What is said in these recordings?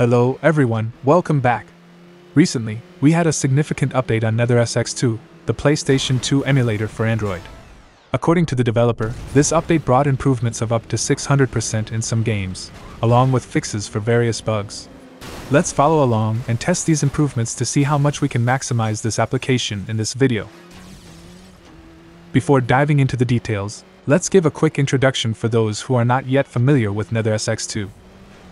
Hello, everyone, welcome back. Recently, we had a significant update on NetherSX 2, the PlayStation 2 emulator for Android. According to the developer, this update brought improvements of up to 600% in some games, along with fixes for various bugs. Let's follow along and test these improvements to see how much we can maximize this application in this video. Before diving into the details, let's give a quick introduction for those who are not yet familiar with NetherSX 2.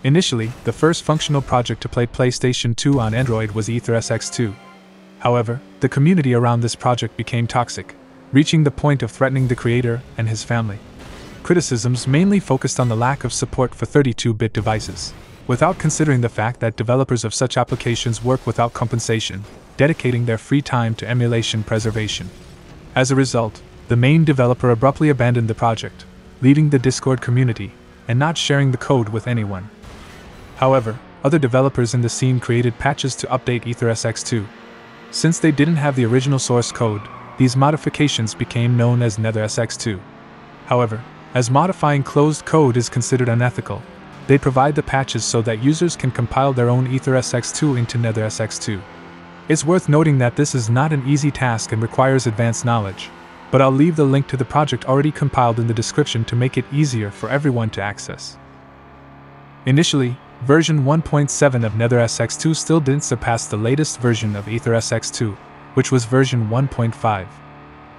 Initially, the first functional project to play PlayStation 2 on Android was AetherSX2. However, the community around this project became toxic, reaching the point of threatening the creator and his family. Criticisms mainly focused on the lack of support for 32 bit devices, without considering the fact that developers of such applications work without compensation, dedicating their free time to emulation preservation. As a result, the main developer abruptly abandoned the project, leaving the Discord community and not sharing the code with anyone. However, other developers in the scene created patches to update AetherSX2. Since they didn't have the original source code, these modifications became known as NetherSX2. However, as modifying closed code is considered unethical, they provide the patches so that users can compile their own AetherSX2 into NetherSX2. It's worth noting that this is not an easy task and requires advanced knowledge, but I'll leave the link to the project already compiled in the description to make it easier for everyone to access. Initially, version 1.7 of NetherSX2 still didn't surpass the latest version of AetherSX2, which was version 1.5.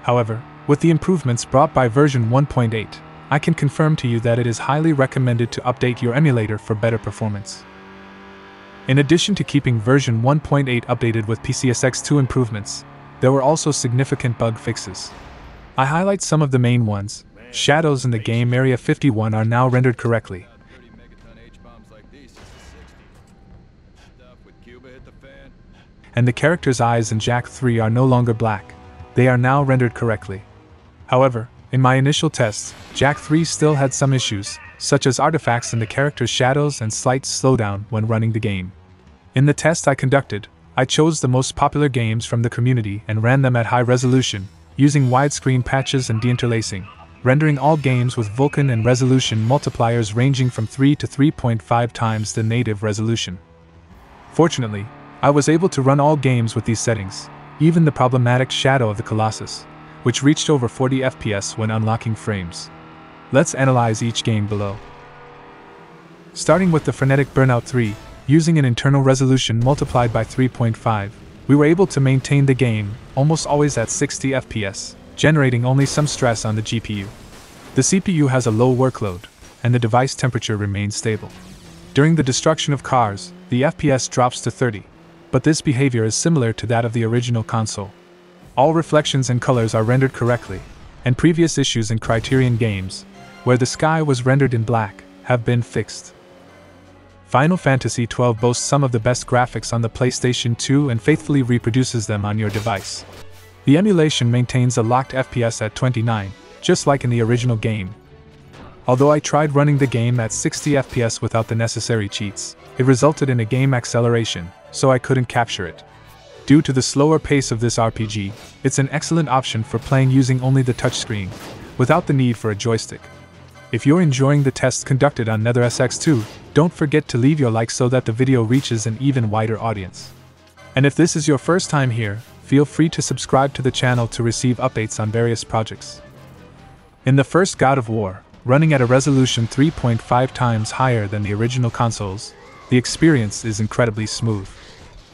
However, with the improvements brought by version 1.8, I can confirm to you that it is highly recommended to update your emulator for better performance. In addition to keeping version 1.8 updated with PCSX2 improvements, there were also significant bug fixes. I highlight some of the main ones. Shadows in the game Area 51 are now rendered correctly, and the character's eyes in Jak 3 are no longer black. They are now rendered correctly. However, in my initial tests, Jak 3 still had some issues, such as artifacts in the character's shadows and slight slowdown when running the game. In the test I conducted, I chose the most popular games from the community and ran them at high resolution, using widescreen patches and deinterlacing, rendering all games with Vulkan and resolution multipliers ranging from 3 to 3.5 times the native resolution. Fortunately, I was able to run all games with these settings, even the problematic Shadow of the Colossus, which reached over 40 FPS when unlocking frames. Let's analyze each game below. Starting with the Frenetic Burnout 3, using an internal resolution multiplied by 3.5, we were able to maintain the game, almost always at 60 FPS, generating only some stress on the GPU. The CPU has a low workload, and the device temperature remains stable. During the destruction of cars, the FPS drops to 30, but this behavior is similar to that of the original console. All reflections and colors are rendered correctly, and previous issues in Criterion games, where the sky was rendered in black, have been fixed. Final Fantasy XII boasts some of the best graphics on the PlayStation 2 and faithfully reproduces them on your device. The emulation maintains a locked FPS at 29, just like in the original game. Although I tried running the game at 60 FPS without the necessary cheats, it resulted in a game acceleration, so I couldn't capture it. Due to the slower pace of this RPG, it's an excellent option for playing using only the touchscreen, without the need for a joystick. If you're enjoying the tests conducted on NetherSX2, don't forget to leave your like so that the video reaches an even wider audience. And if this is your first time here, feel free to subscribe to the channel to receive updates on various projects. In the first God of War, running at a resolution 3.5 times higher than the original consoles, the experience is incredibly smooth.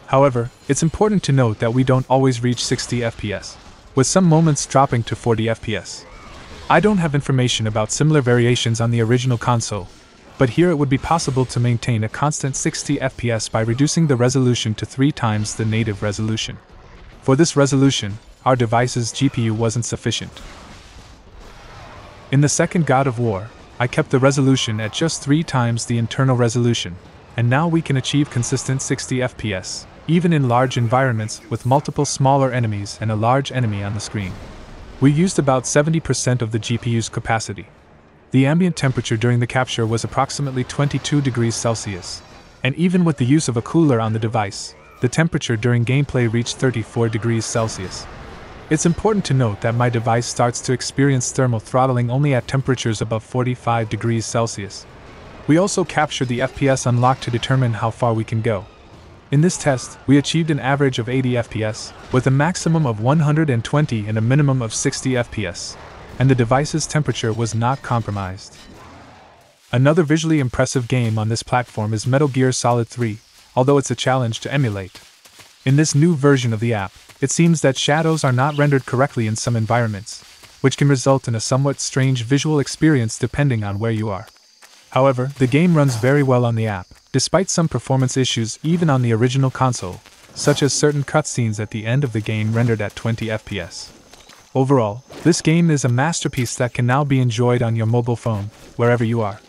However, it's important to note that we don't always reach 60 FPS, with some moments dropping to 40 FPS. I don't have information about similar variations on the original console, but here it would be possible to maintain a constant 60 FPS by reducing the resolution to 3 times the native resolution. For this resolution, our device's GPU wasn't sufficient. In the second God of War, I kept the resolution at just 3 times the internal resolution, and now we can achieve consistent 60 FPS, even in large environments with multiple smaller enemies and a large enemy on the screen. We used about 70% of the GPU's capacity. The ambient temperature during the capture was approximately 22 degrees Celsius, and even with the use of a cooler on the device, the temperature during gameplay reached 34 degrees Celsius. It's important to note that my device starts to experience thermal throttling only at temperatures above 45 degrees Celsius. We also captured the FPS unlock to determine how far we can go. In this test, we achieved an average of 80 FPS, with a maximum of 120 and a minimum of 60 FPS, and the device's temperature was not compromised. Another visually impressive game on this platform is Metal Gear Solid 3, although it's a challenge to emulate. In this new version of the app, it seems that shadows are not rendered correctly in some environments, which can result in a somewhat strange visual experience depending on where you are. However, the game runs very well on the app, despite some performance issues even on the original console, such as certain cutscenes at the end of the game rendered at 20 FPS. Overall, this game is a masterpiece that can now be enjoyed on your mobile phone, wherever you are.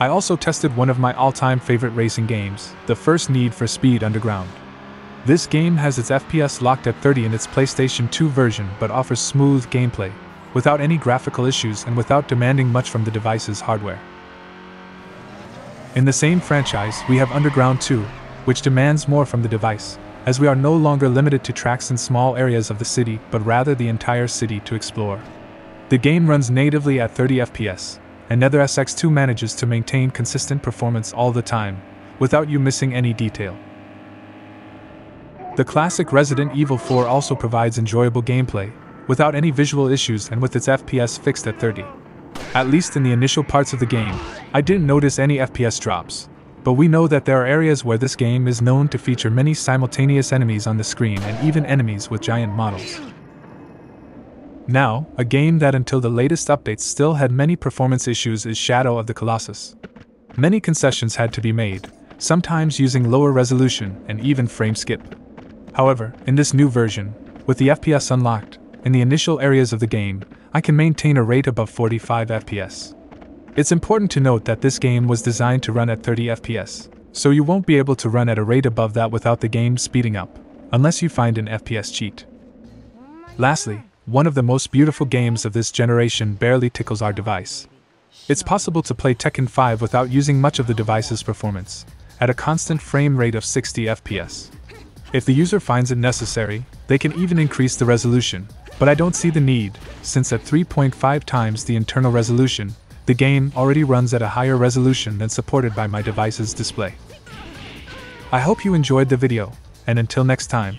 I also tested one of my all time favorite racing games, the first Need for Speed Underground. This game has its FPS locked at 30 in its PlayStation 2 version but offers smooth gameplay, without any graphical issues and without demanding much from the device's hardware. In the same franchise, we have Underground 2, which demands more from the device, as we are no longer limited to tracks in small areas of the city but rather the entire city to explore. The game runs natively at 30 FPS, and Nether SX2 manages to maintain consistent performance all the time, without you missing any detail. The classic Resident Evil 4 also provides enjoyable gameplay, without any visual issues and with its FPS fixed at 30. At least in the initial parts of the game, I didn't notice any FPS drops, but we know that there are areas where this game is known to feature many simultaneous enemies on the screen and even enemies with giant models. Now, a game that until the latest updates still had many performance issues is Shadow of the Colossus. Many concessions had to be made, sometimes using lower resolution and even frame skip. However, in this new version, with the FPS unlocked, in the initial areas of the game, I can maintain a rate above 45 FPS. It's important to note that this game was designed to run at 30 FPS, so you won't be able to run at a rate above that without the game speeding up, unless you find an FPS cheat. Lastly, one of the most beautiful games of this generation barely tickles our device. It's possible to play Tekken 5 without using much of the device's performance, at a constant frame rate of 60 FPS. If the user finds it necessary, they can even increase the resolution, but I don't see the need, since at 3.5 times the internal resolution, the game already runs at a higher resolution than supported by my device's display. I hope you enjoyed the video, and until next time.